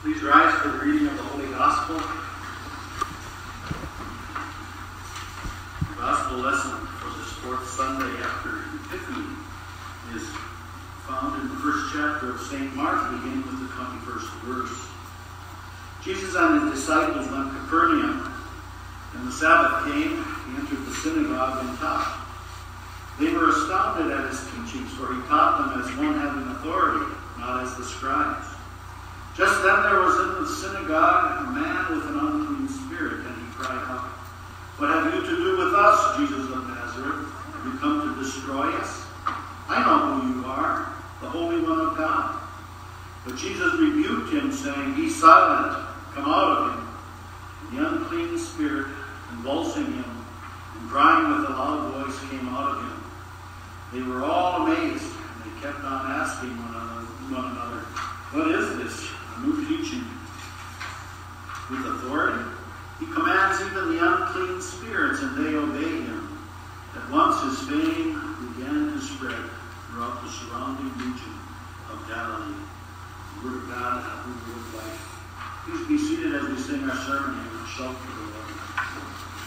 Please rise for the reading of the Holy Gospel. The Gospel lesson for this fourth Sunday after Epiphany is found in the first chapter of St. Mark, beginning with the 21st verse. Jesus and his disciples left Capernaum, and the Sabbath came, he entered the synagogue and taught. They were astounded at his teachings, for he taught them as one having authority, not as the scribes. Then there was in the synagogue a man with an unclean spirit, and he cried out, What have you to do with us, Jesus of Nazareth? Have you come to destroy us? I know who you are, the Holy One of God. But Jesus rebuked him, saying, Be silent, come out of him. And the unclean spirit, convulsing him, and crying with a loud voice, came out of him. They were all amazed, and they kept on asking one another, What is this? New teaching with authority? He commands even the unclean spirits, and they obey him. At once his fame began to spread throughout the surrounding region of Galilee. The Word of God and the Word of life. Please be seated as we sing our sermon and shout for the Lord.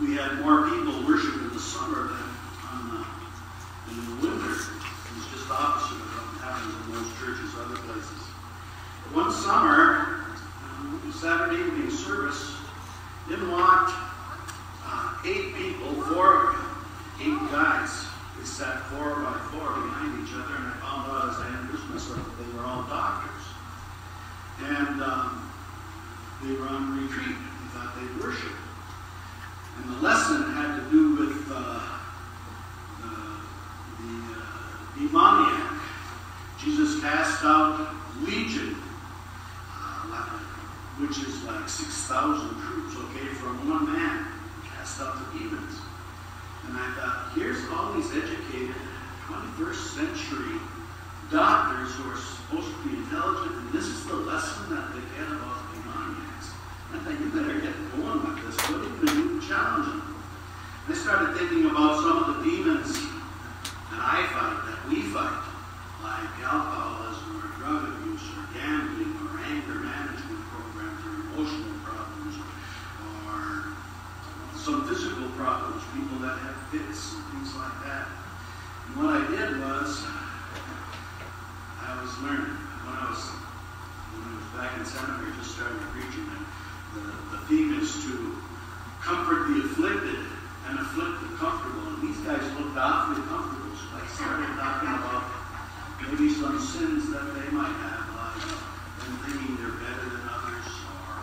We had more people worship in the summer than the, in the winter. It was just opposite of what happens in most churches other places. But one summer, uh, Saturday evening service, in walked uh, eight people, four of them eight guys. They sat four by four behind each other, and I found out as I introduced myself that they were all doctors. And um, they were on retreat. They worship. And the lesson had to do with uh, the, uh, demoniac. Jesus cast out legion, uh, which is like 6,000 troops, okay, from one man. Cast out the demons. And I thought, here's all these educated 21st century doctors who are supposed to be intelligent, and this is the lesson that they get about demoniacs. I thought, you better get going with this. What are you going to them? I started thinking about some of the demons that I fight, that we fight, like alcoholism or drug abuse or gambling or anger management programs or emotional problems or some physical problems, people that have fits and things like that. And what I did was, I was learning. When I was, when I was back in seminary, just started preaching, and the, the theme is to comfort the afflicted and afflict the comfortable. And these guys looked awfully comfortable, so I started talking about maybe some sins that they might have, like them thinking they're better than others, or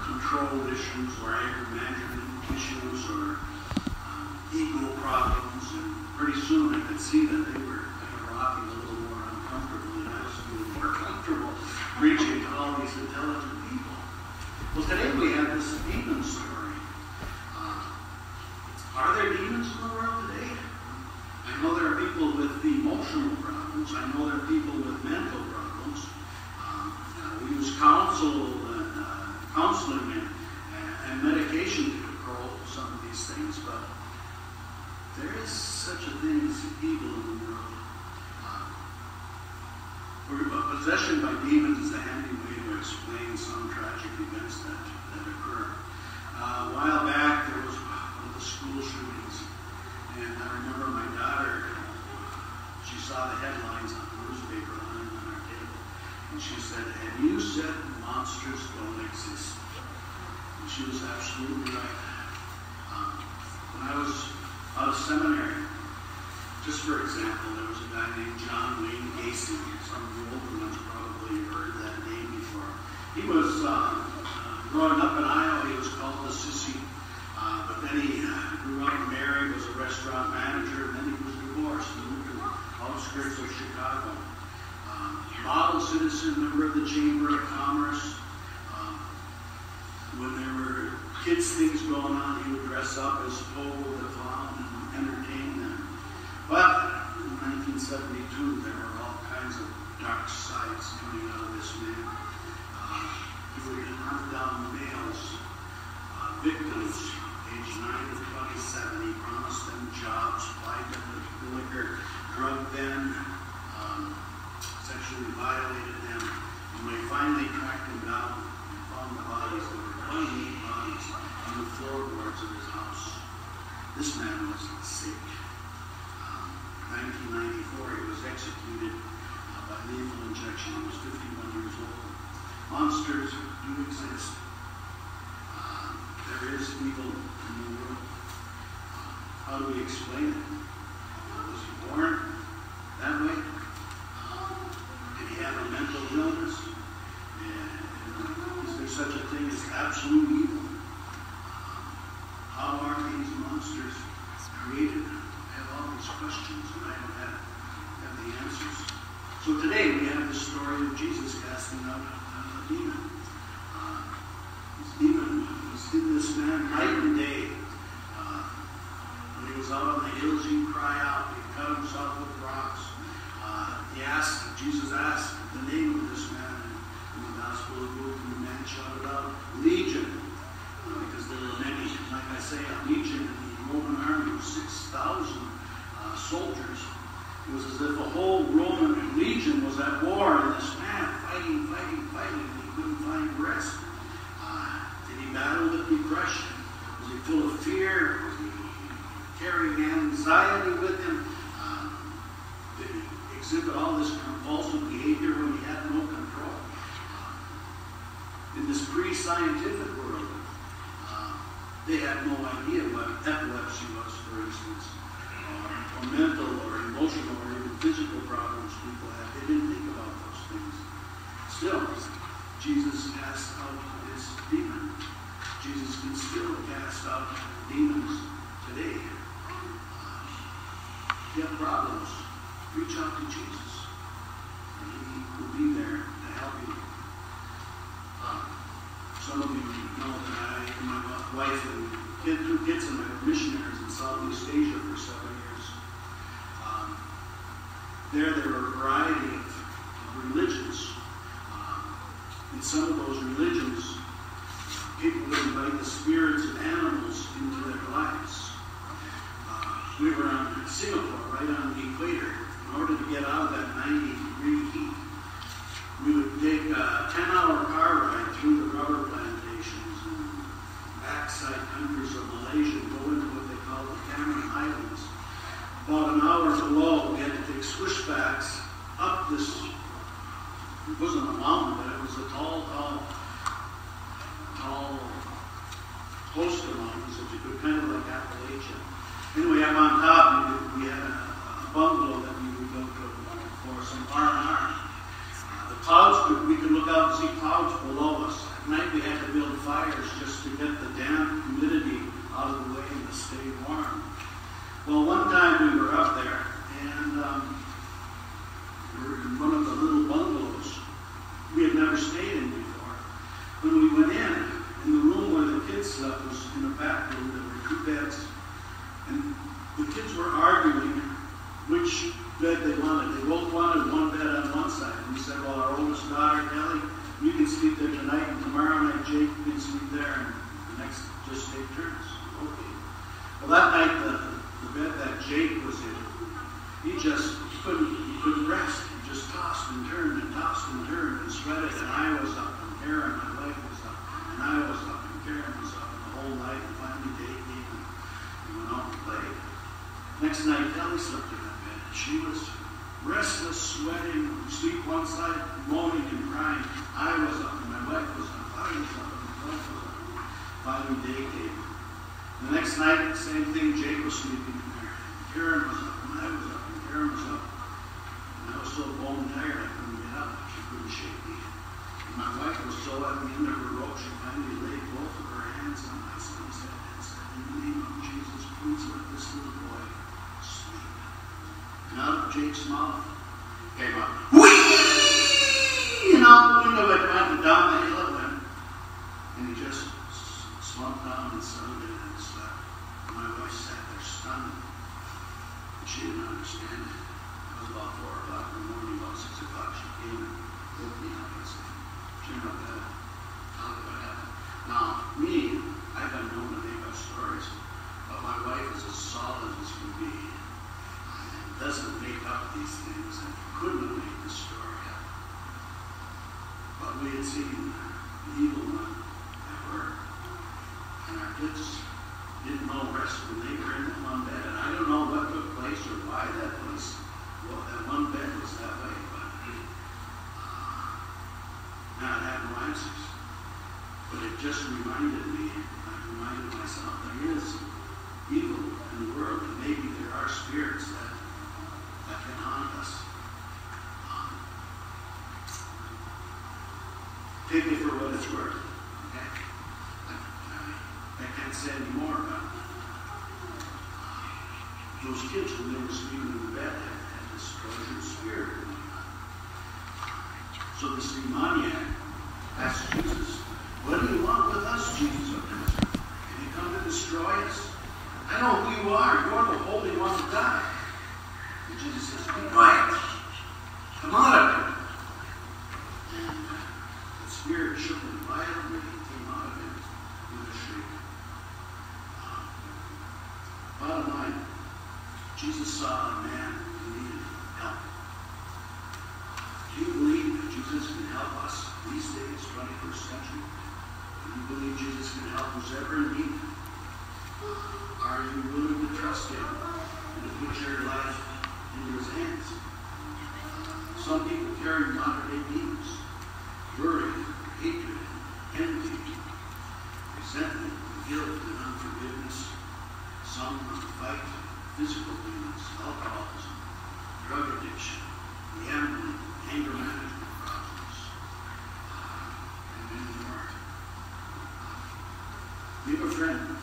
control issues, or anger management issues, or um, ego problems. And pretty soon I could see that they were kind of rocking a little more uncomfortable, and I was feeling more comfortable reaching to all these intelligent. Well, today we have this demon story. Uh, are there demons in the world today? I know there are people with emotional problems. I know there are people with mental problems. Uh, uh we use counsel and uh, counseling and, and medication to control some of these things, but there is such a thing as evil in the world. Uh, possession by demons some tragic events that, that occur. Uh, a while back, there was one of the school shootings, and I remember my daughter, she saw the headlines on the newspaper on our table, and she said, have you said monsters don't exist. And she was absolutely right. Um, when I was out of seminary, just for example, there was a guy named John Wayne Gacy. Some of you older ones probably heard that name before. He was uh, growing up in Iowa, he was called the sissy. Uh, but then he uh, grew up married, was a restaurant manager, and then he was divorced and moved to the outskirts of Chicago. Um, model citizen, member of the Chamber of Commerce. Um, when there were kids' things going on, he would dress up as Pogo the Clown and entertain them. But in 1972, there were all kinds of dark sides coming out of this man. Victims, age 9 to 27. He promised them jobs, plied them with liquor, drugged them, um, sexually violated them. And when he finally tracked them down and found the bodies, there were 28 bodies on the floorboards of his house. This man was sick. Um, 1994, he was executed uh, by lethal injection. He was 51 years old. Monsters do exist. Uh, there is evil in the world. Uh, how do we explain it? Uh, was he born that way? Uh, did he have a mental illness? And, is there such a thing as absolute evil? Uh, how are these monsters created? I have all these questions and I don't have, have the answers. So today we have the story of Jesus casting out a demon. Uh, this demon was in this man night and day. Uh, when he was out on the hills, he'd cry out. He'd cut himself with rocks. Uh, he asked, Jesus asked the name of this man. In the Gospel of Luke, and the man shouted out, Legion. Uh, because there were many, like I say, a legion in the Roman army was 6,000 uh, soldiers. It was as if a whole Roman legion was at war, and this man fighting, fighting, fighting, and he couldn't find rest. Uh, did he battle with depression? Was he full of fear? Was he carrying anxiety with him? Uh, did he exhibit all this compulsive behavior when he had no control? Uh, in this pre-scientific world, they had no idea what epilepsy was, for instance, or physical problems people have. They didn't think about those things. Still, Jesus cast out this demon. Jesus can still cast out demons today. If you have problems, reach out to Jesus. And he will be there to help you. Uh, some of you know that I and my wife and kids and were missionaries in Southeast Asia for seven years. There, there were a variety of, religions. Um, in some of those religions, people would invite the spirits of animals into their lives. Uh, we were on Singapore, right on the equator. In order to get out of that 90 degree heat, we would take a 10 hour car ride through the rubber plantations and backside countries of Malaysia, go into what they call the Cameron Highlands. About an hour below, we had to take switchbacks up this, it wasn't a mountain, but it was a tall, tall, tall host of mountains that you kind of like Appalachia. Anyway, up on top, we, we had a, a bungalow that we would go to for some R&R. Uh, the clouds, could, we could look out and see clouds below us. At night we had to build fires just to get the damp humidity out of the way and to stay warm. Well, one time we were up there, and um, we were in one of the little bungalows we had never stayed in before. When we went in, in the room where the kids slept was in a back room. There were two beds, and the kids were arguing which bed they wanted. They both wanted one bed on one side. And we said, well, our oldest daughter, Kelly, you can sleep there tonight, and tomorrow night, Jake can sleep there. And the next, just take turns. Okay. Well, that night, the, the bed that Jake was in, he just couldn't, he couldn't rest. He just tossed and turned and tossed and turned and sweated. And I was up, and Karen, my wife, was up, and I was up, and Karen was up, and the whole night. And finally, Dave came and we went out and played. Next night, Ellie slept in that bed. She was restless, sweating, sleep one side, moaning and crying. I was up, and my wife was up. I was up, and my wife was up. Day came. The next night, same thing. Jake was sleeping in there. Karen was up, and I was up, and Karen was up. And I was so bone tired, I couldn't get up. She couldn't shake me. And my wife was so at the end of her rope, she finally laid both of her hands on my son's head and said, In the name of Jesus, please let this little boy sleep. And out of Jake's mouth came a whee! And out the window it went, down the she didn't understand it. It was about four o'clock in the morning, about six o'clock. She came and woke me up and said, what happened? Tell me what happened. Now, me, I've been known to make up stories, but my wife is as solid as can be. And doesn't make up these things and couldn't have made this story up. But we had seen the evil one at work. And our kids didn't know rest when they were in that one bed. And I don't know what took place or why that was, well, that one bed was that way, but uh, now I have no answers. But it just reminded me, I reminded myself, there is evil in the world, and maybe there are spirits that, that can haunt us. Um, Take it for what it's worth. Okay? I, I, I can't say any more, but those kids, when they were sleeping in the bed, had, this tortured spirit. So this demoniac asked Jesus, What do you want with us, Jesus of Nazareth? Can you come to destroy us? I know who you are. You're the Holy One of God. And Jesus says, Be quiet. Come out of him. And uh, the spirit shook him violently. He came out of him with a shriek. Uh, bottom line, Jesus saw a man who needed help. Do you believe that Jesus can help us these days, 21st century? Do you believe Jesus can help who's ever in need? Are you willing to trust Him and to put your life into His hands? Some people carry modern day demons, worry, hatred, envy, resentment, guilt, and unforgiveness. Some fight physical demons, alcoholism, drug addiction, gambling, anger management problems, have a friend